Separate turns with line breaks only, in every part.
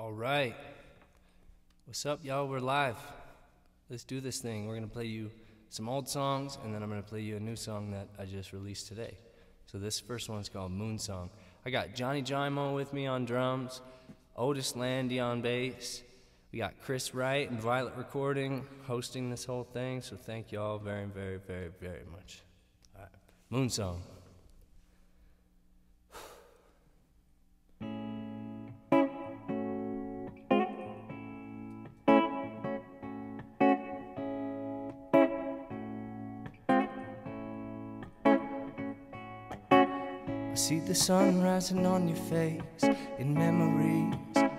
All right. What's up, y'all? We're live. Let's do this thing. We're going to play you some old songs, and then I'm going to play you a new song that I just released today. So this first one's called Moon Song. I got Jonny Jyemo with me on drums, Otis Lande on bass. We got Chris Wright and Violet Recording hosting this whole thing. So thank you all very, very, very, very much. All right. Moon Song. The sun rising on your face in memories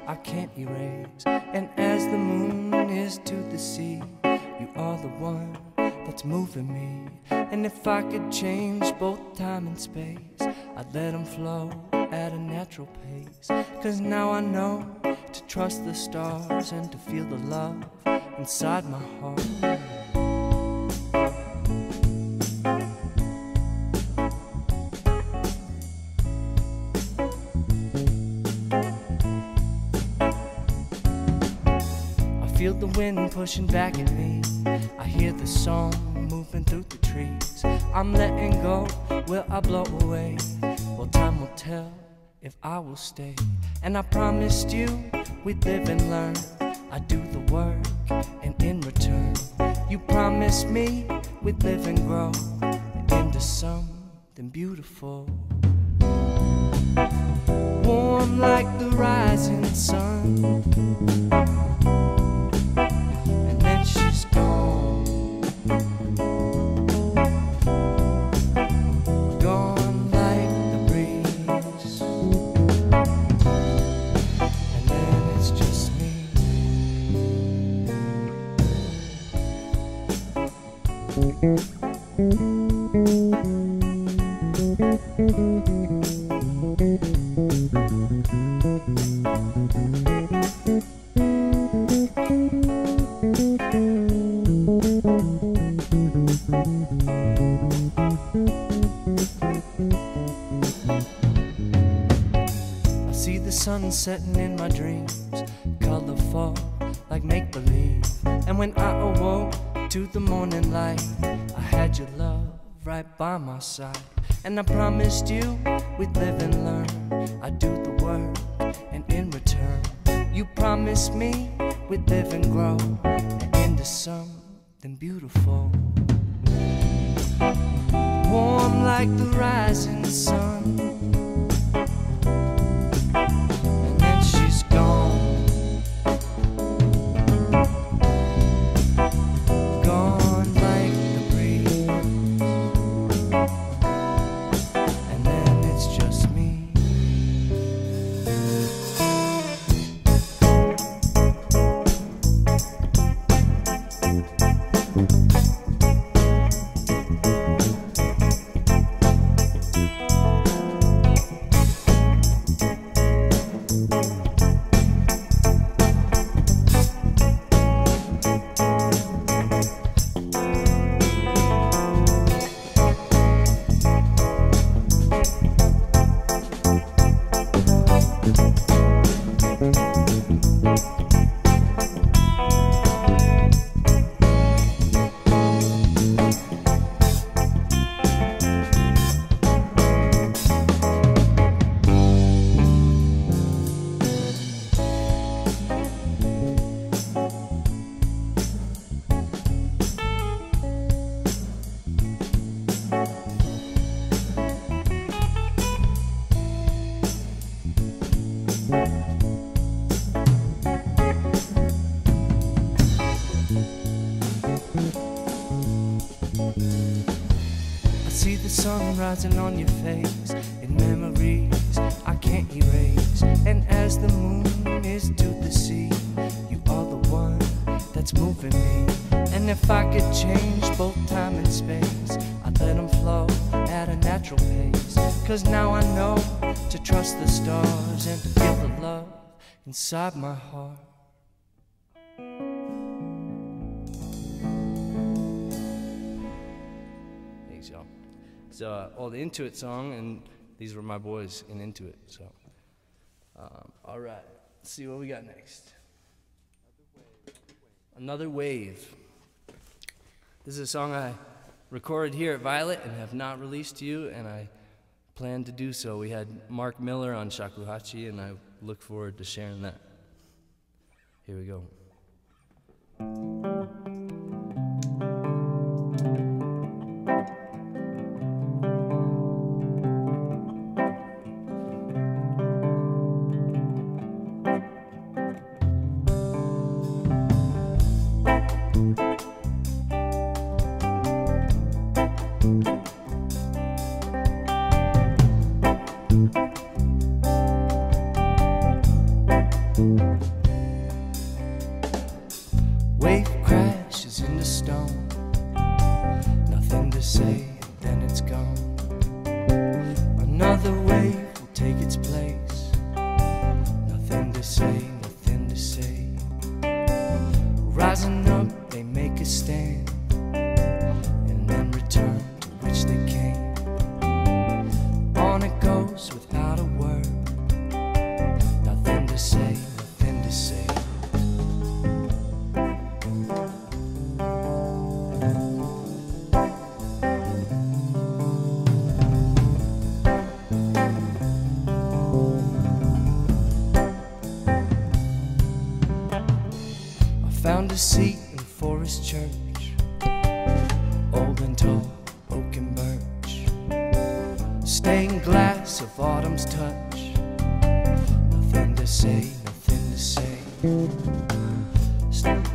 I can't erase. And as the moon is to the sea, you are the one that's moving me. And if I could change both time and space, I'd let them flow at a natural pace. Cause now I know to trust the stars and to feel the love inside my heart. Pushing back at me. I hear the song moving through the trees. I'm letting go, will I blow away? Well, time will tell if I will stay. And I promised you we'd live and learn. I do the work, and in return, you promised me we'd live and grow into something beautiful. Warm like the rising sun. Sun setting in my dreams, colorful like make believe. And when I awoke to the morning light, I had your love right by my side. And I promised you we'd live and learn. I do the work, and in return, you promised me we'd live and grow into something beautiful. Warm like the rising sun. On your face in memories I can't erase. And as the moon is to the sea, you are the one that's moving me. And if I could change both time and space, I'd let them flow at a natural pace. Cause now I know to trust the stars and to feel the love inside my heart. Uh, old Intuit song, and these were my boys in Intuit. So, um, all right. Let's see what we got next. Another wave. This is a song I recorded here at Violet and have not released to you, and I plan to do so. We had Mark Miller on Shakuhachi, and I look forward to sharing that. Here we go. Stained glass of autumn's touch. Nothing to say, nothing to say. St-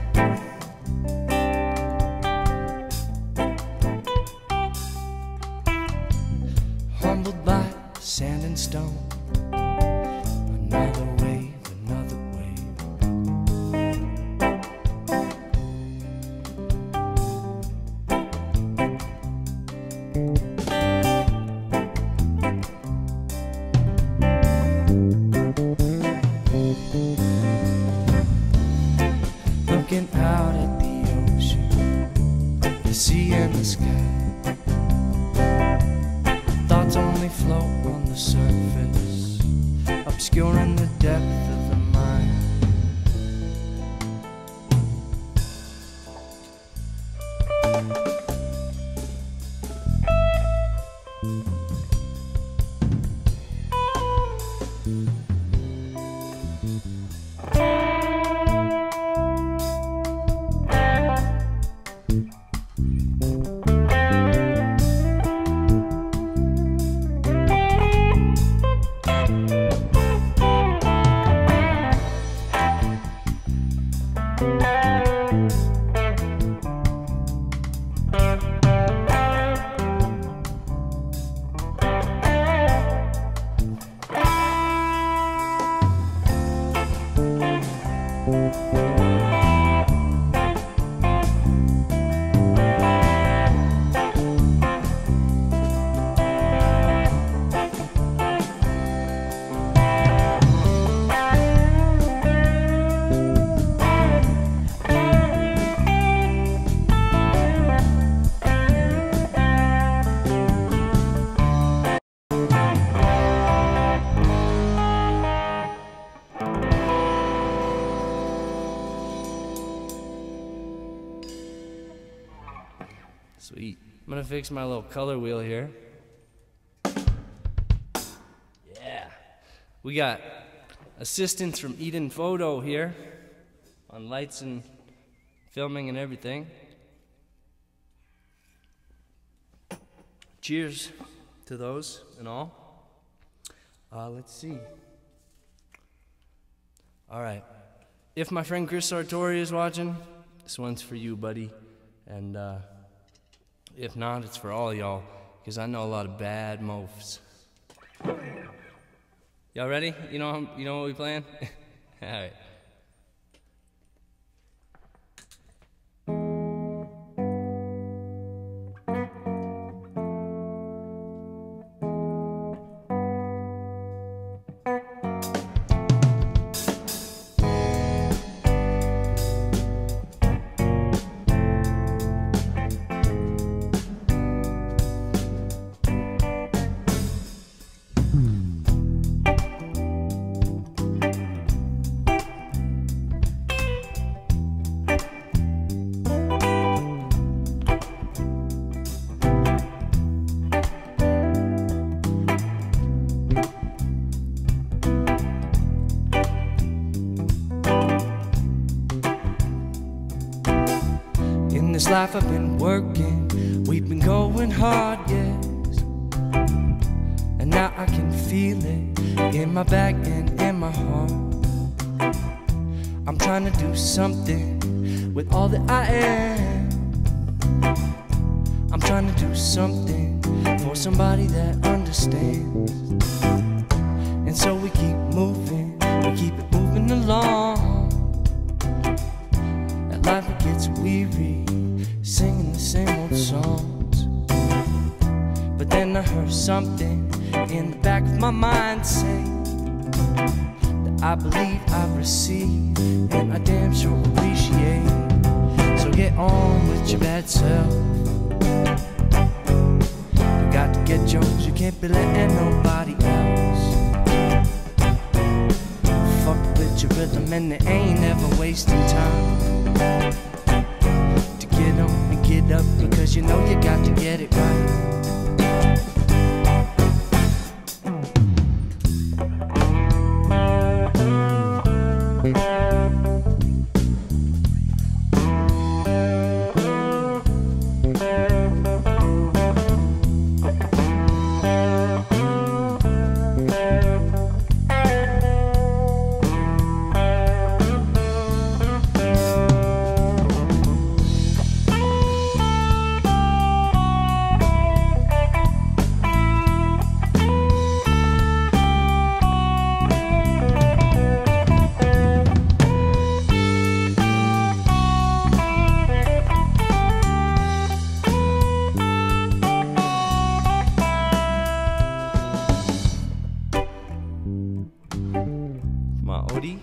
I'm gonna fix my little color wheel here. Yeah. We got assistance from Eden Photo here on lights and filming and everything. Cheers to those and all. Uh, let's see. All right. If my friend Chris Sartori is watching, this one's for you, buddy. And uh, if not, it's for all y'all, because I know a lot of bad mofs. Y'all ready? You know, you know what we playing? all right. Life I've been working, we've been going hard, yes. And now I can feel it in my back and in my heart. I'm trying to do something with all that I am. I'm trying to do something for somebody that understands. And so we keep moving, we keep it moving along. Something in the back of my mind say that I believe I've received and I damn sure appreciate. So get on with your bad self. You got to get yours, you can't be letting nobody else. Fuck with your rhythm and they ain't ever wasting time. To get on and get up because you know you got to get it right. Odie.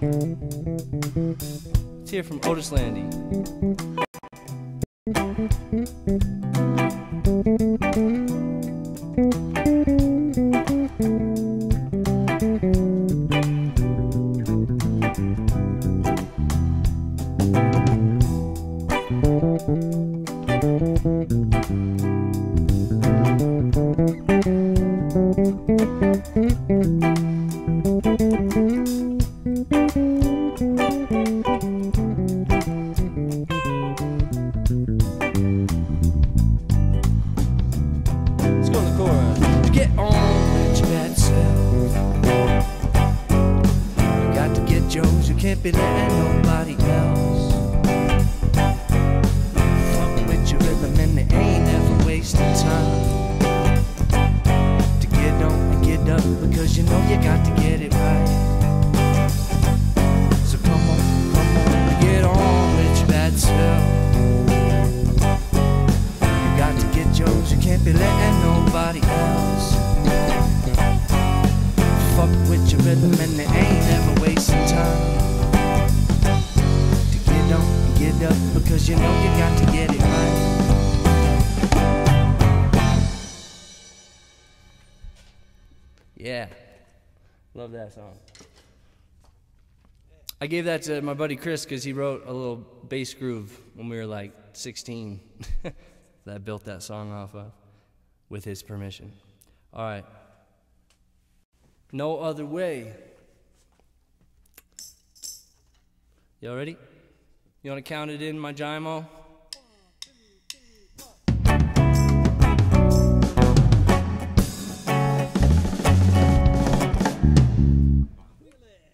Let's hear from Otis Lande. That song. I gave that to my buddy Chris because he wrote a little bass groove when we were like 16 that I built that song off of with his permission. All right. No other way. Y'all ready? You want to count it in, my Jyemo?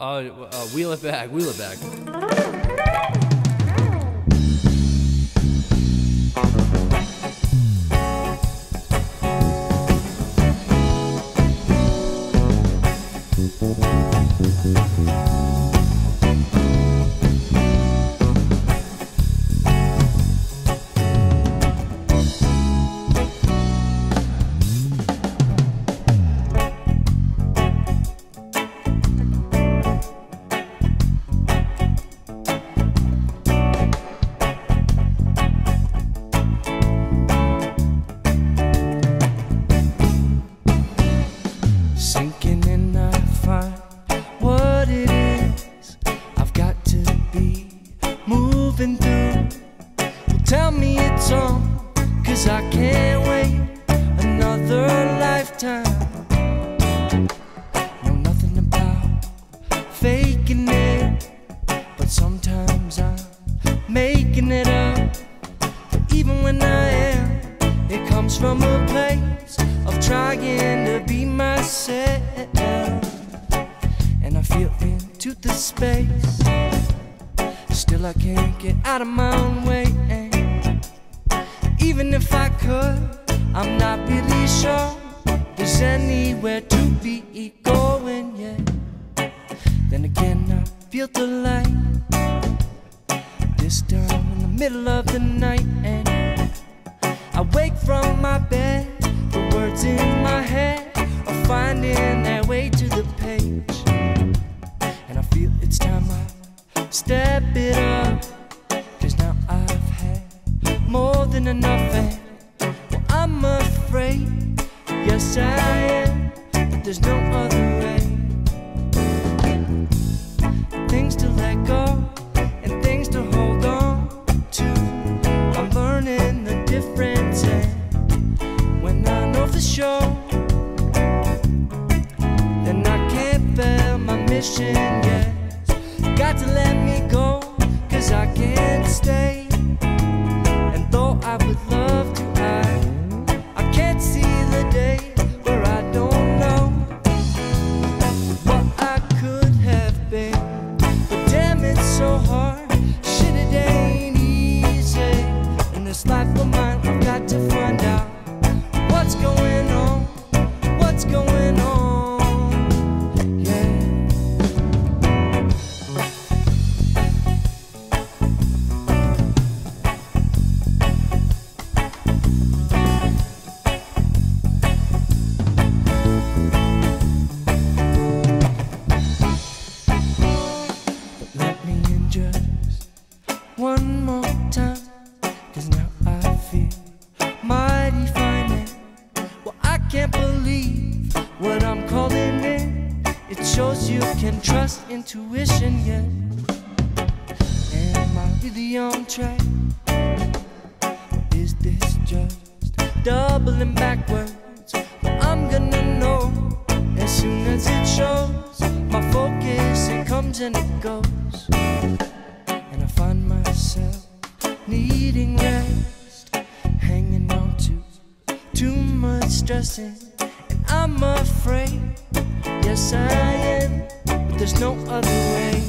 Oh, uh, wheel it back, wheel it back. Own way. Even if I could, I'm not really sure there's anywhere to be going yet. Then again, I feel the light this time in the middle of the night. And I wake from my bed, the words in my head are finding their way to the page. And I feel it's time I step it up. More than enough. And well, I'm afraid, yes, I am. But there's no other way. Things to let go and things to hold on to. I'm learning the difference. And when I know for sure, then I can't fail my mission yet. Got to let me go, cause I can't stay. I would love to, needing rest, hanging on to too much stressing. And I'm afraid, yes, I am, but there's no other way.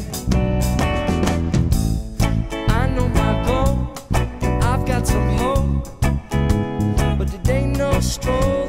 I know my goal, I've got some hope. But it ain't no stroll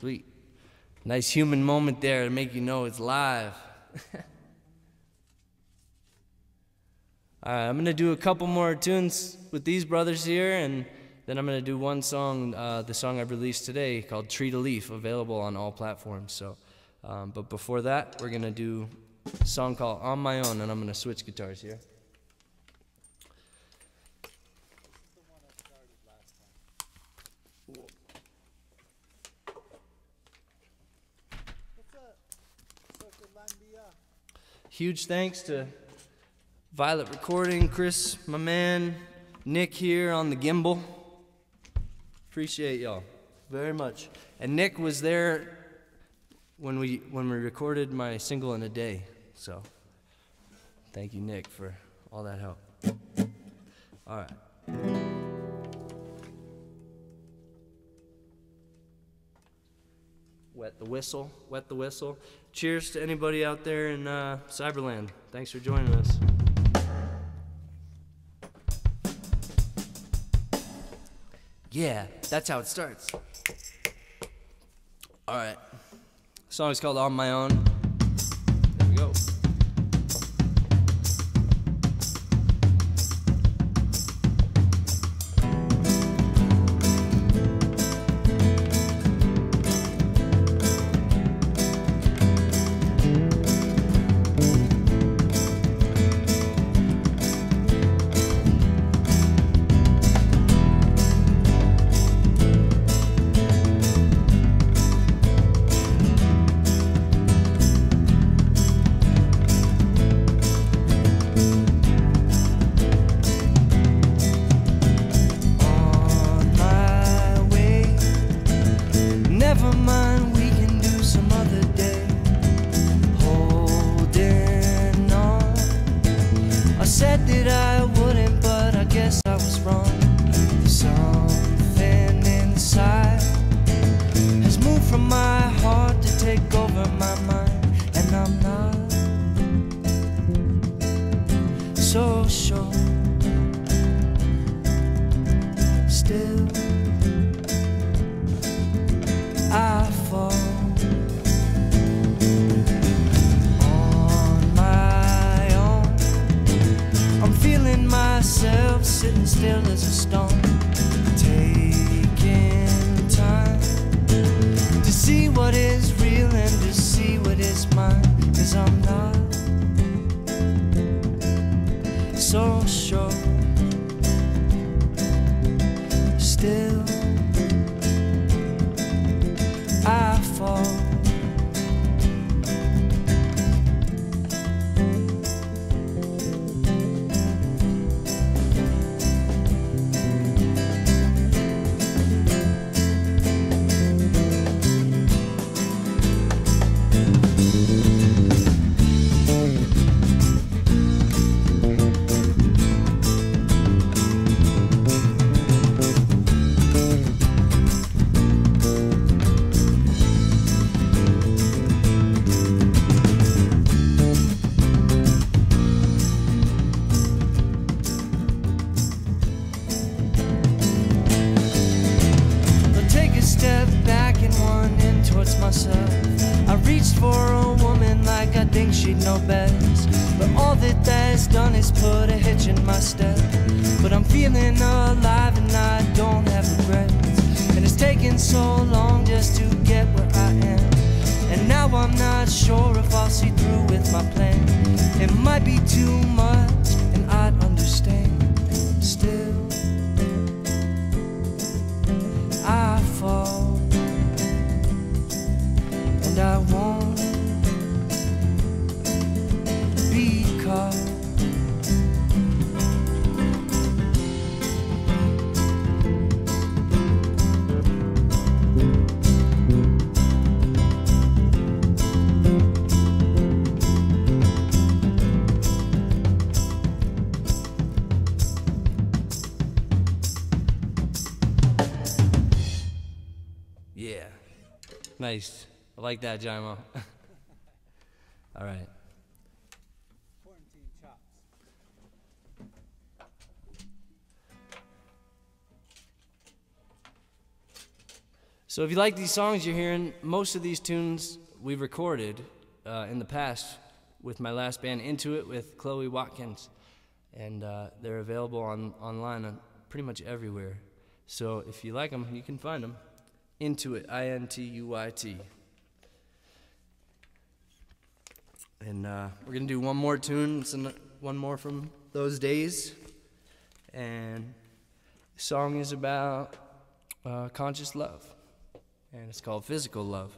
Sweet. Nice human moment there to make you know it's live. All right, I'm gonna do a couple more tunes with these brothers here, and then I'm gonna do one song, uh, the song I've released today called Tree to Leaf," available on all platforms. So, um, but before that, we're gonna do a song called "On My Own," and I'm gonna switch guitars here. Huge thanks to Violet Recording, Chris, my man, Nick here on the gimbal. Appreciate y'all very much. And Nick was there when we when we recorded my single in a day. So thank you, Nick, for all that help. All right. Wet the whistle, wet the whistle. Cheers to anybody out there in uh, Cyberland. Thanks for joining us. Yeah, that's how it starts. All right. Song is called On My Own. never mind. Still like that, Jyemo. All right. So if you like these songs you're hearing, most of these tunes we've recorded uh, in the past with my last band, Intuit, with Chloe Watkins, and uh, they're available on online on pretty much everywhere. So if you like them, you can find them. Intuit, I N T U I T. And uh, we're gonna do one more tune, one more from those days, and the song is about uh, conscious love, and it's called Physical Love.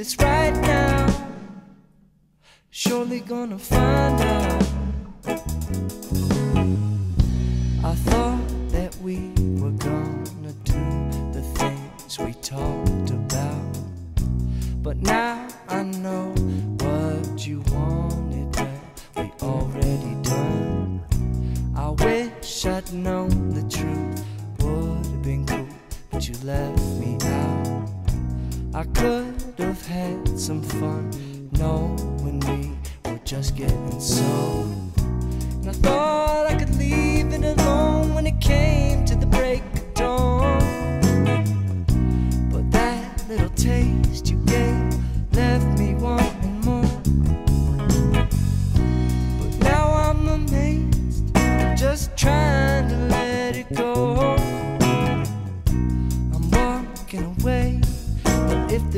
This right now, surely gonna find out. I thought that we were gonna do the things we talked about. But now I know what you wanted that we already done. I wish I'd known the truth would have been cool, but you left. I could have had some fun knowing we were just getting some. And I thought I could leave it alone when it came to the break of dawn. But that little taste you gave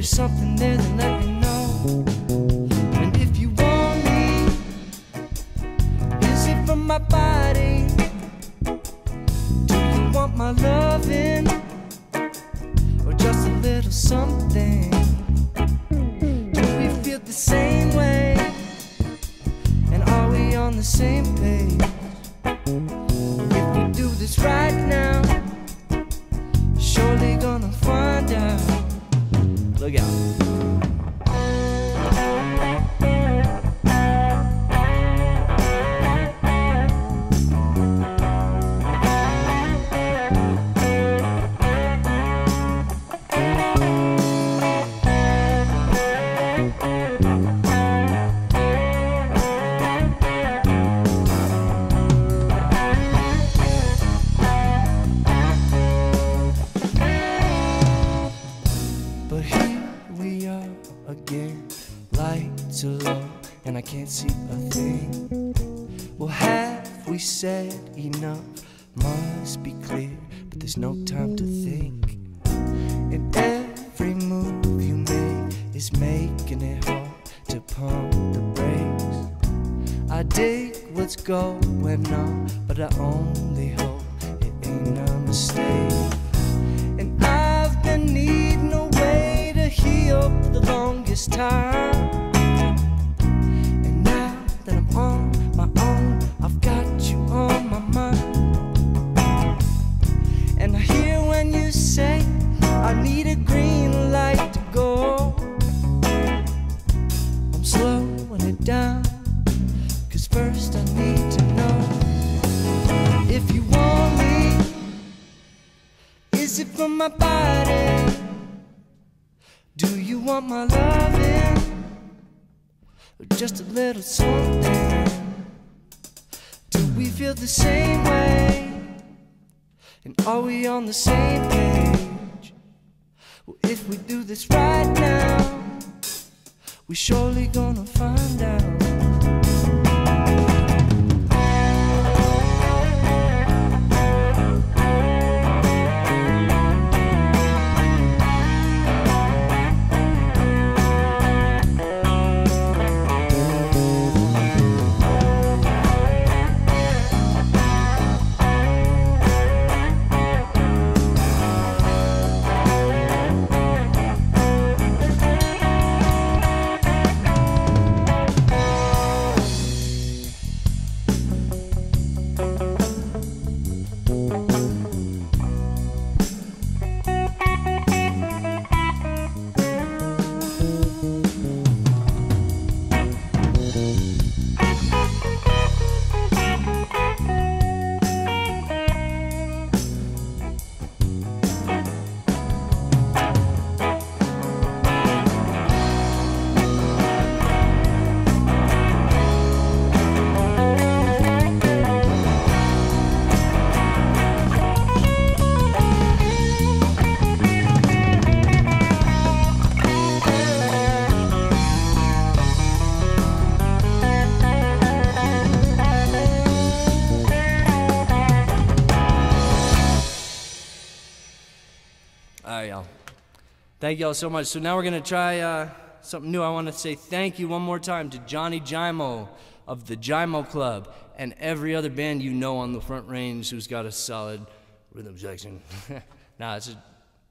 there's something there, then let me is making it hard to pump the brakes. I dig what's going on, but I only hope it ain't a mistake. And I've been needing a way to heal for the longest time. On the same page? Well, if we do this right now, we surely gonna find out. Thank y'all so much. So now we're gonna try uh, something new. I want to say thank you one more time to Jonny Jyemo of the Jyemo Club and every other band you know on the Front Range who's got a solid rhythm section. nah, that's a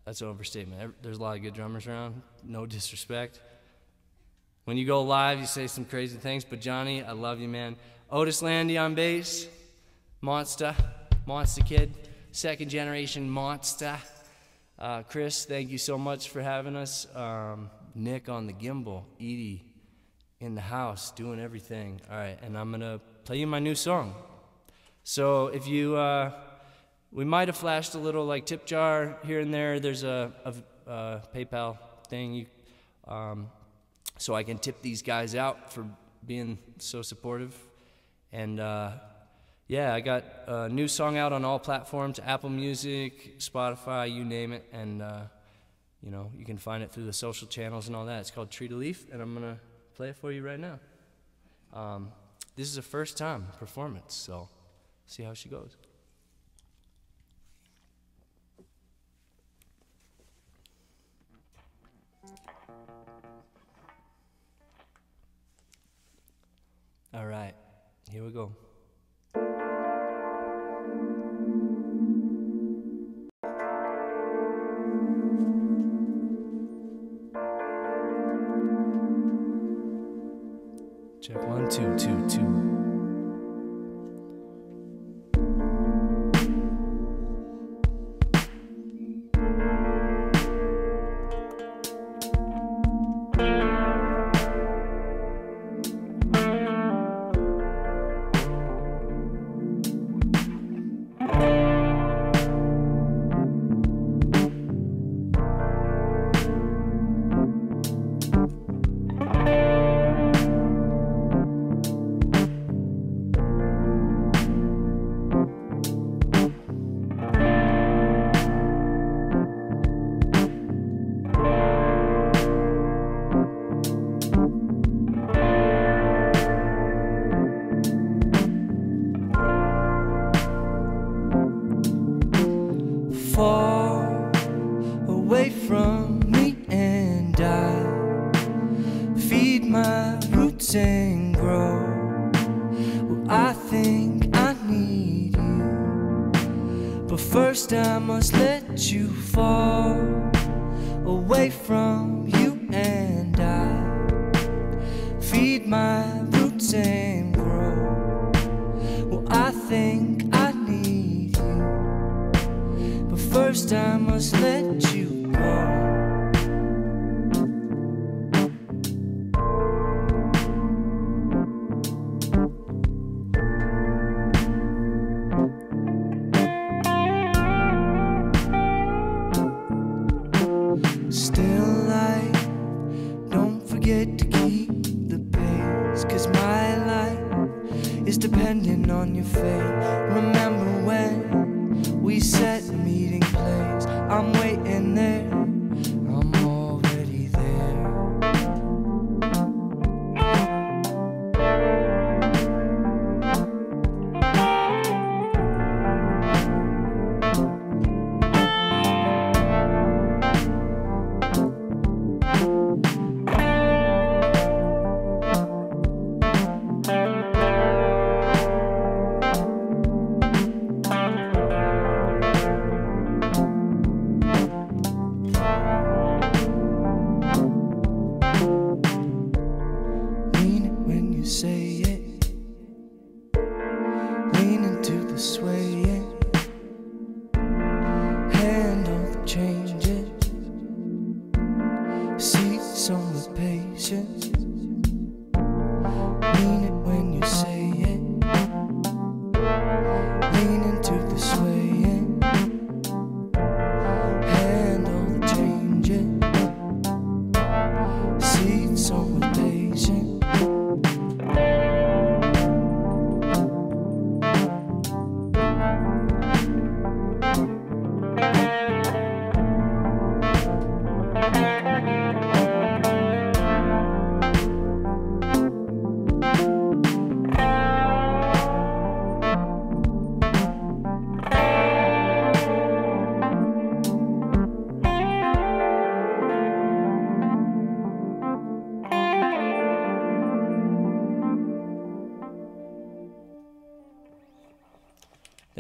that's an overstatement. There's a lot of good drummers around. No disrespect. When you go live, you say some crazy things, but Jonny, I love you, man. Otis Lande on bass, monster, monster kid, second generation monster. Uh, Chris, thank you so much for having us. Um, Nick on the gimbal, Edie in the house doing everything. All right, and I'm gonna play you my new song. So if you, uh, we might have flashed a little like tip jar here and there. There's a, a, PayPal thing, you, um, so I can tip these guys out for being so supportive. And uh, yeah, I got a new song out on all platforms Apple Music, Spotify, you name it. And, uh, you know, you can find it through the social channels and all that. It's called Tree to Leaf, and I'm going to play it for you right now. Um, this is a first time performance, so see how she goes. All right, here we go. Two, two, two.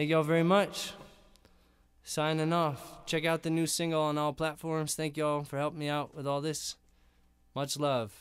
Thank y'all very much. Signing off. Check out the new single on all platforms. Thank y'all for helping me out with all this. Much love.